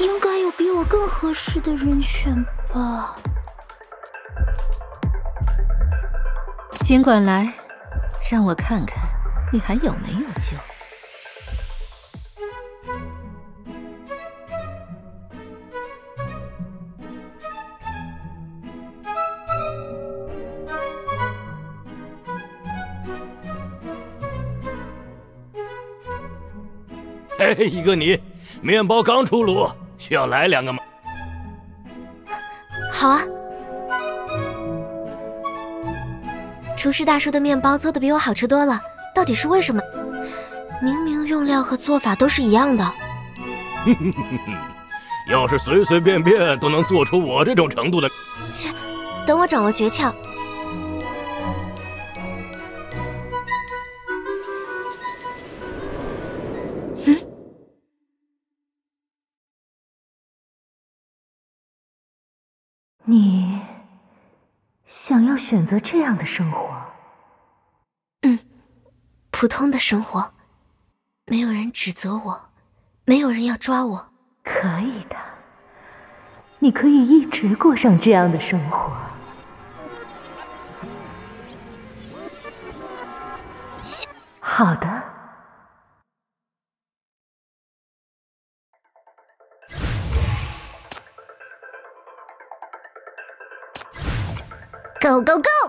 应该有比我更合适的人选吧。尽管来，让我看看你还有没有救。嘿，一个你，面包刚出炉，需要来两个吗？好啊。厨师大叔的面包做的比我好吃多了，到底是为什么？明明用料和做法都是一样的。要是随随便便都能做出我这种程度的，切，等我掌握诀窍。你想要选择这样的生活？嗯，普通的生活，没有人指责我，没有人要抓我。可以的，你可以一直过上这样的生活。好的。Go go go！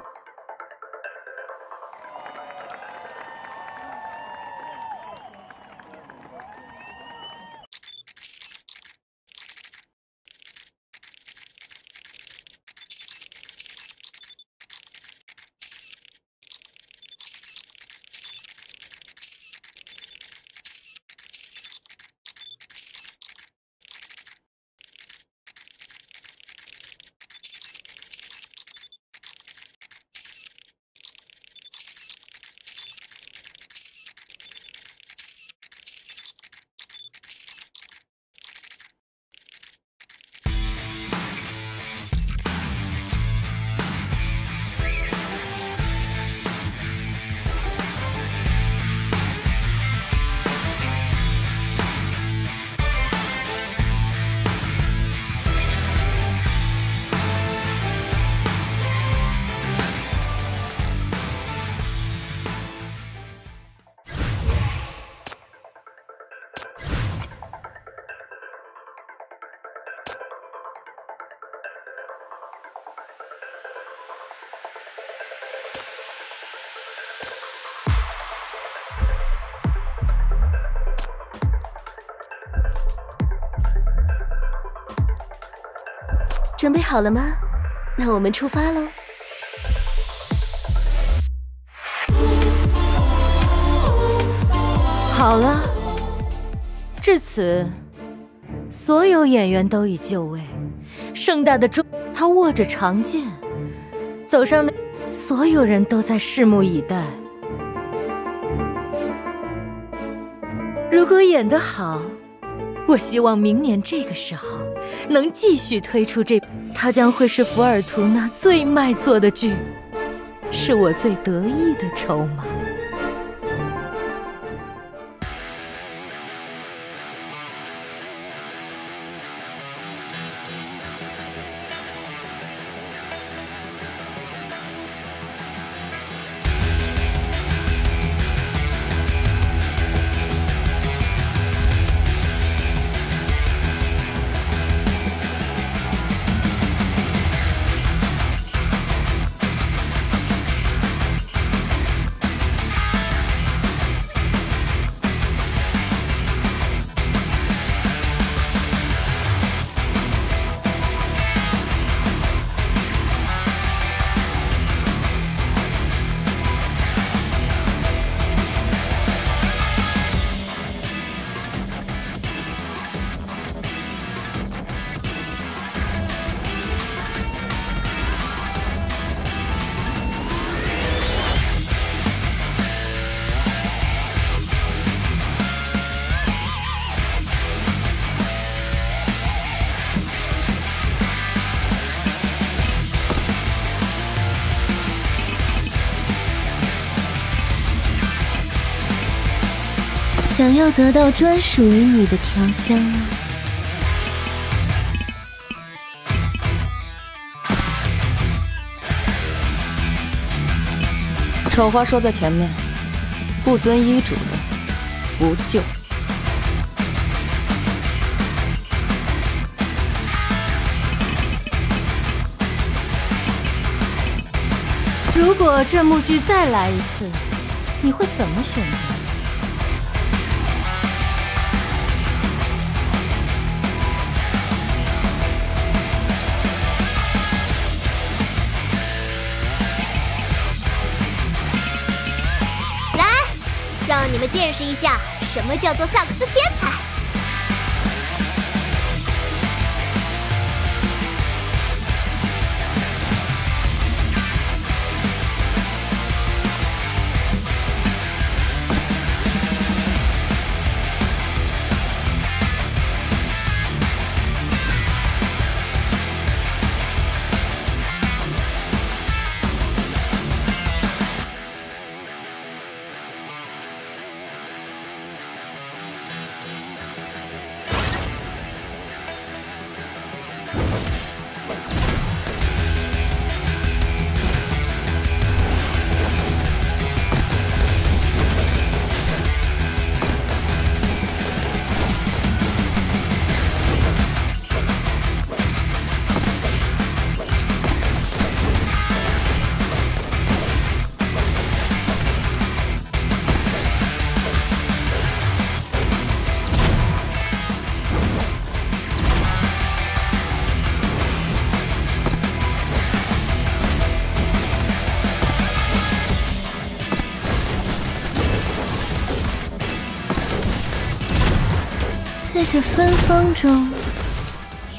准备好了吗？那我们出发喽！好了，至此，所有演员都已就位。盛大的中，他握着长剑，走上那，所有人都在拭目以待。如果演得好，我希望明年这个时候。能继续推出这，它将会是福尔图娜最卖座的剧，是我最得意的筹码。想要得到专属于你的调香。吗丑话说在前面不遵医嘱的不救。如果这幕剧再来一次你会怎么选择？见识一下什么叫做萨克斯天才。这芬芳中，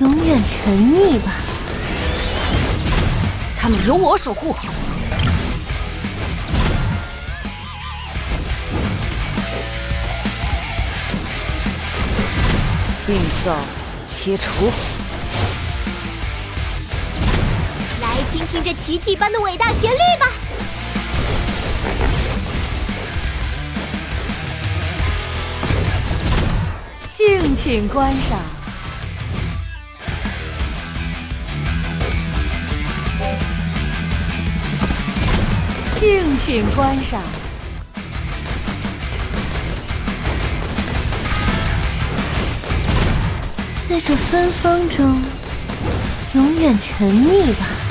永远沉溺吧。他们由我守护。病灶切除。来听听这奇迹般的伟大旋律吧！敬请观赏。敬请观赏。在这芬芳中，永远沉溺吧。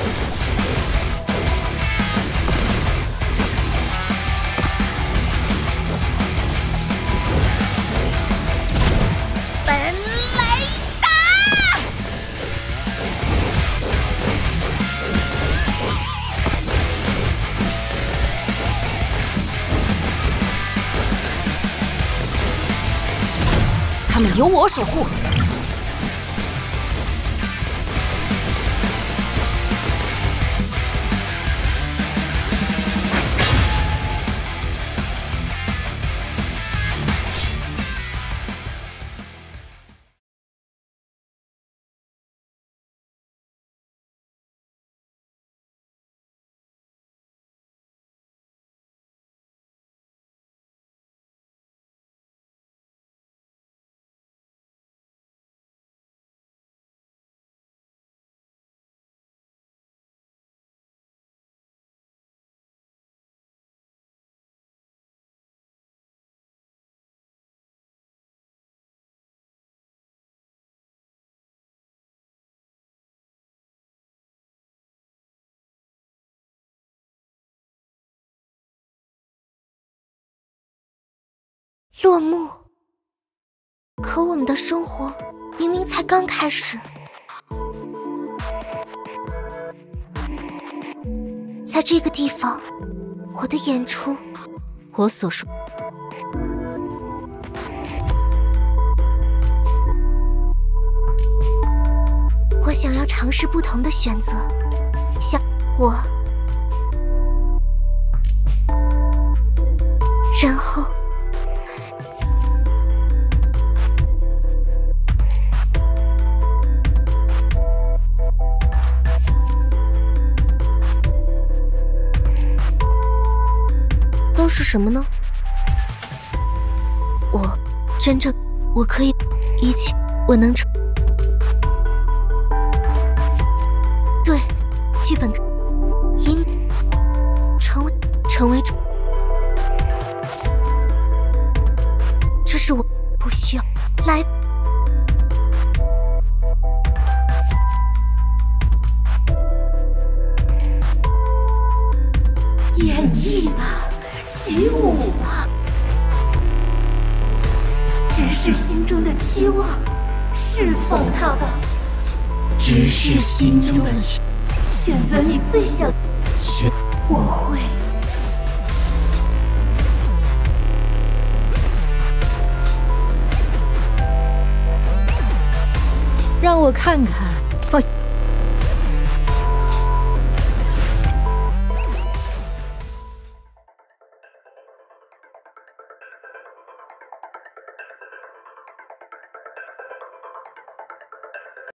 由我守护。落幕。可我们的生活明明才刚开始。在这个地方，我的演出，我所说，我想要尝试不同的选择，像我，然后。什么呢？我真正，我可以一切，我能成。对，基本因成为成为主。这是我不需要来。演绎，起舞吧，直视心中的期望，释放它吧。直视心中的，选择你最想选，我会。让我看看